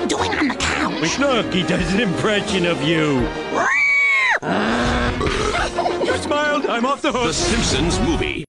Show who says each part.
Speaker 1: you doing on the couch?
Speaker 2: Snooky does an impression of you. you smiled. I'm off the hook.
Speaker 3: The Simpsons movie.